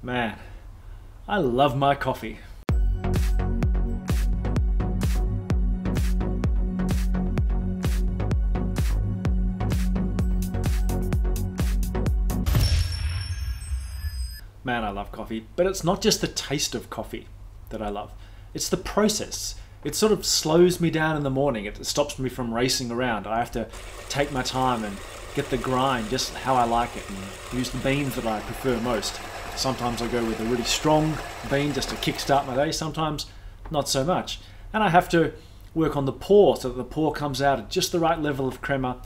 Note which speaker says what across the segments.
Speaker 1: Man, I love my coffee. Man, I love coffee. But it's not just the taste of coffee that I love, it's the process. It sort of slows me down in the morning. It stops me from racing around. I have to take my time and get the grind just how I like it and use the beans that I prefer most. Sometimes I go with a really strong bean just to kickstart my day, sometimes not so much. And I have to work on the pour so that the pour comes out at just the right level of crema.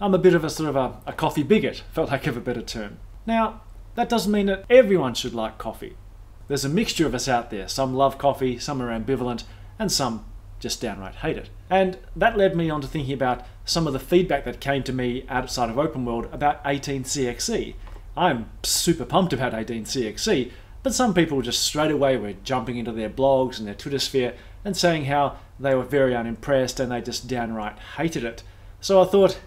Speaker 1: I'm a bit of a sort of a, a coffee bigot, for lack of a better term. Now, that doesn't mean that everyone should like coffee. There's a mixture of us out there. Some love coffee, some are ambivalent, and some just downright hate it. And that led me on to thinking about some of the feedback that came to me outside of Open World about 18CXE. I'm super pumped about 18CXE, but some people just straight away were jumping into their blogs and their Twitter sphere and saying how they were very unimpressed and they just downright hated it. So I thought,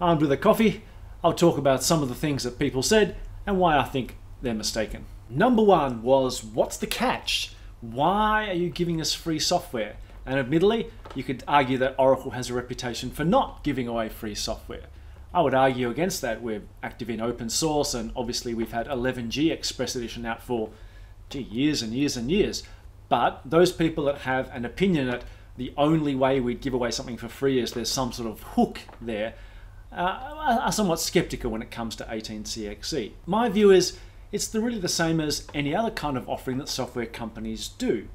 Speaker 1: armed with a coffee, I'll talk about some of the things that people said and why I think they're mistaken. Number one was what's the catch? Why are you giving us free software? And admittedly, you could argue that Oracle has a reputation for not giving away free software. I would argue against that. We're active in open source, and obviously, we've had 11g Express Edition out for gee, years and years and years. But those people that have an opinion that the only way we'd give away something for free is there's some sort of hook there uh, are somewhat skeptical when it comes to 18CXE. My view is it's the, really the same as any other kind of offering that software companies do.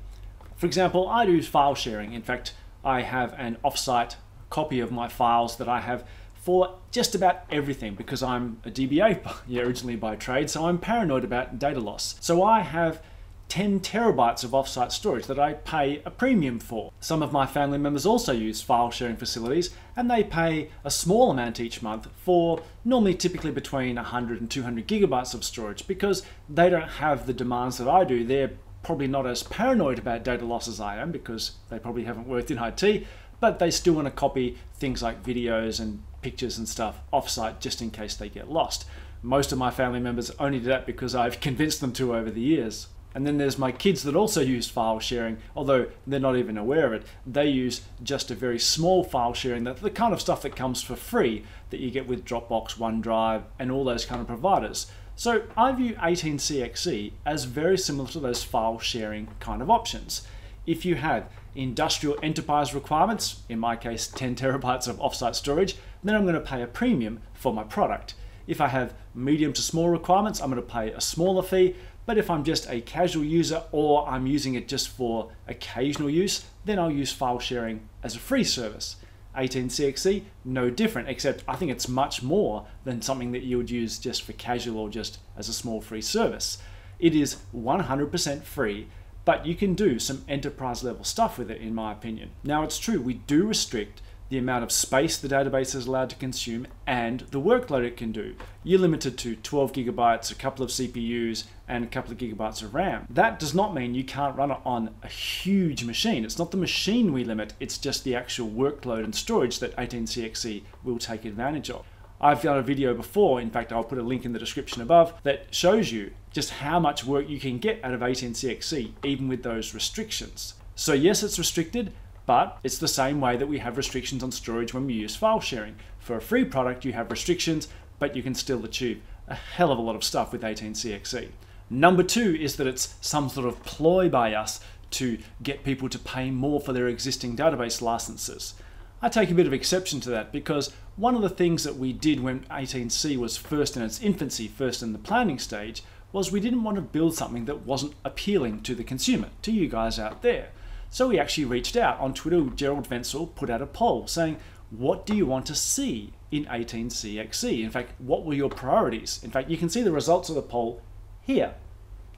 Speaker 1: For example, I do file sharing. In fact, I have an offsite copy of my files that I have for just about everything because I'm a DBA originally by trade, so I'm paranoid about data loss. So I have 10 terabytes of offsite storage that I pay a premium for. Some of my family members also use file sharing facilities and they pay a small amount each month for normally typically between 100 and 200 gigabytes of storage because they don't have the demands that I do. They're probably not as paranoid about data loss as I am because they probably haven't worked in IT, but they still want to copy things like videos and pictures and stuff offsite just in case they get lost. Most of my family members only do that because I've convinced them to over the years. And then there's my kids that also use file sharing, although they're not even aware of it. They use just a very small file sharing, the, the kind of stuff that comes for free that you get with Dropbox, OneDrive, and all those kind of providers. So I view 18CXE as very similar to those file sharing kind of options. If you have industrial enterprise requirements, in my case 10 terabytes of offsite storage, then I'm going to pay a premium for my product. If I have medium to small requirements, I'm going to pay a smaller fee. But if I'm just a casual user or I'm using it just for occasional use, then I'll use file sharing as a free service. 18CXE, no different, except I think it's much more than something that you would use just for casual or just as a small free service. It is 100% free, but you can do some enterprise level stuff with it, in my opinion. Now, it's true, we do restrict the amount of space the database is allowed to consume, and the workload it can do. You're limited to 12 gigabytes, a couple of CPUs, and a couple of gigabytes of RAM. That does not mean you can't run it on a huge machine. It's not the machine we limit, it's just the actual workload and storage that 18CXE will take advantage of. I've done a video before, in fact, I'll put a link in the description above, that shows you just how much work you can get out of 18CXE, even with those restrictions. So, yes, it's restricted, but it's the same way that we have restrictions on storage when we use file sharing. For a free product, you have restrictions, but you can still achieve a hell of a lot of stuff with 18CXE. Number two is that it's some sort of ploy by us to get people to pay more for their existing database licenses. I take a bit of exception to that because one of the things that we did when 18C was first in its infancy, first in the planning stage, was we didn't want to build something that wasn't appealing to the consumer, to you guys out there. So we actually reached out on Twitter. Gerald Venzl put out a poll saying, What do you want to see in 18CXE? In fact, what were your priorities? In fact, you can see the results of the poll here.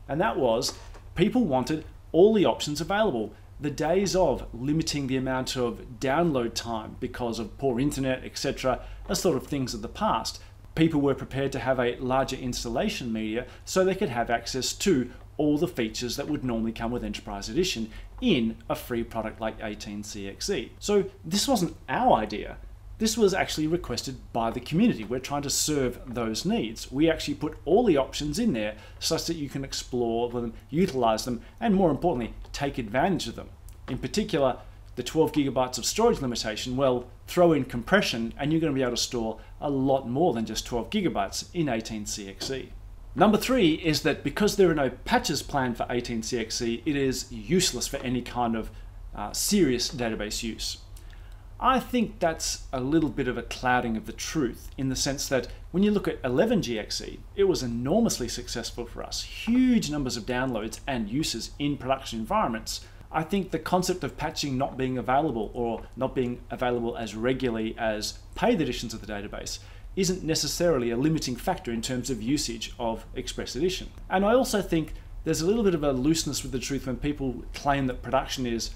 Speaker 1: And that was people wanted all the options available. The days of limiting the amount of download time because of poor internet, etc., are sort of things of the past. People were prepared to have a larger installation media so they could have access to all the features that would normally come with Enterprise Edition in a free product like 18CXE. So this wasn't our idea. this was actually requested by the community. We're trying to serve those needs. We actually put all the options in there such that you can explore them, utilize them, and more importantly, take advantage of them. In particular, the 12 gigabytes of storage limitation, well, throw in compression and you're going to be able to store a lot more than just 12 gigabytes in 18CXE. Number three is that because there are no patches planned for 18CXE, it is useless for any kind of uh, serious database use. I think that's a little bit of a clouding of the truth in the sense that when you look at 11GXE, it was enormously successful for us. Huge numbers of downloads and uses in production environments. I think the concept of patching not being available or not being available as regularly as paid editions of the database isn't necessarily a limiting factor in terms of usage of Express Edition. And I also think there's a little bit of a looseness with the truth when people claim that production is,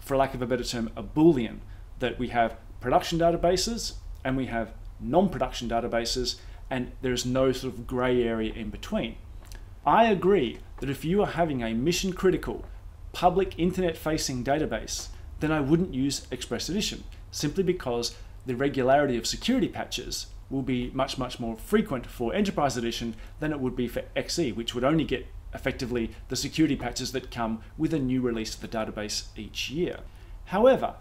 Speaker 1: for lack of a better term, a Boolean, that we have production databases and we have non production databases, and there's no sort of grey area in between. I agree that if you are having a mission critical public internet facing database, then I wouldn't use Express Edition simply because the regularity of security patches will be much, much more frequent for Enterprise Edition than it would be for XE, which would only get effectively the security patches that come with a new release of the database each year. However,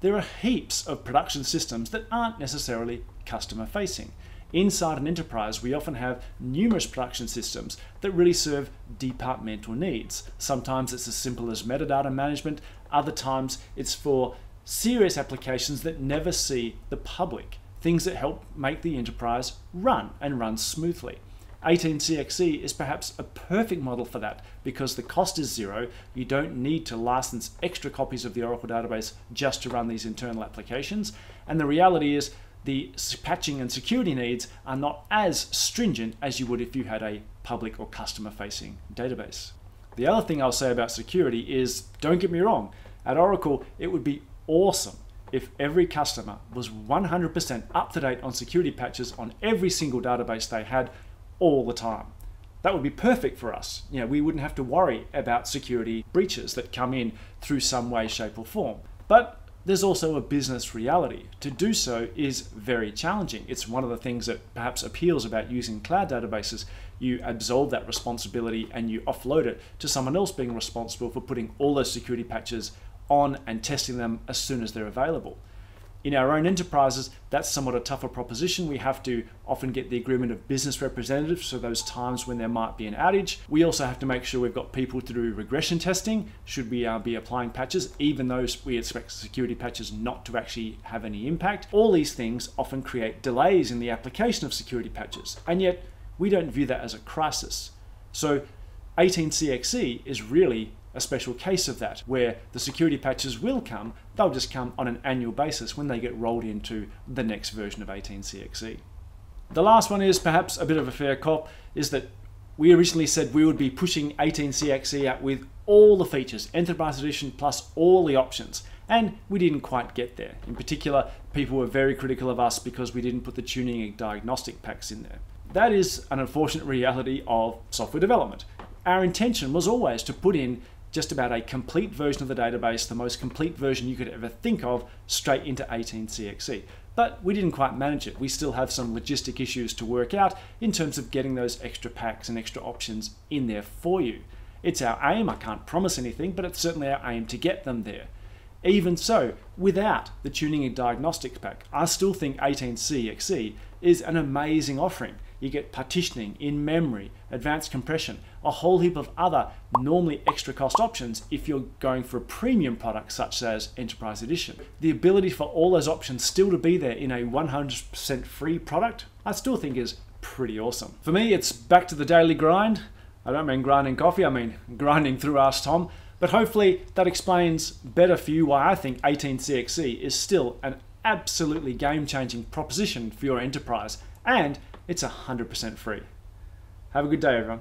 Speaker 1: there are heaps of production systems that aren't necessarily customer facing. Inside an enterprise, we often have numerous production systems that really serve departmental needs. Sometimes it's as simple as metadata management, other times it's for serious applications that never see the public things that help make the enterprise run and run smoothly. 18CXE is perhaps a perfect model for that because the cost is zero. You don't need to license extra copies of the Oracle database just to run these internal applications. And the reality is the patching and security needs are not as stringent as you would if you had a public or customer facing database. The other thing I'll say about security is don't get me wrong, at Oracle, it would be awesome if every customer was 100% up to date on security patches on every single database they had all the time. That would be perfect for us. You know, we wouldn't have to worry about security breaches that come in through some way, shape, or form. But there's also a business reality. To do so is very challenging. It's one of the things that perhaps appeals about using cloud databases. You absolve that responsibility and you offload it to someone else being responsible for putting all those security patches on and testing them as soon as they're available. In our own enterprises, that's somewhat a tougher proposition. We have to often get the agreement of business representatives, so those times when there might be an outage. We also have to make sure we've got people to do regression testing, should we uh, be applying patches, even though we expect security patches not to actually have any impact. All these things often create delays in the application of security patches, and yet we don't view that as a crisis. So 18CXE is really a special case of that, where the security patches will come, they'll just come on an annual basis when they get rolled into the next version of 18CXE. The last one is perhaps a bit of a fair cop, is that we originally said we would be pushing 18CXE out with all the features, Enterprise Edition plus all the options, and we didn't quite get there. In particular, people were very critical of us because we didn't put the tuning and diagnostic packs in there. That is an unfortunate reality of software development. Our intention was always to put in just about a complete version of the database, the most complete version you could ever think of, straight into 18CXE. But we didn't quite manage it. We still have some logistic issues to work out in terms of getting those extra packs and extra options in there for you. It's our aim, I can't promise anything, but it's certainly our aim to get them there. Even so, without the tuning and diagnostics pack, I still think 18CXE is an amazing offering you get partitioning in memory, advanced compression, a whole heap of other normally extra cost options if you're going for a premium product such as Enterprise Edition. The ability for all those options still to be there in a 100% free product, I still think is pretty awesome. For me, it's back to the daily grind. I don't mean grinding coffee, I mean grinding through Ask Tom. But hopefully that explains better for you why I think 18CXE is still an absolutely game-changing proposition for your enterprise and it's 100% free. Have a good day, everyone.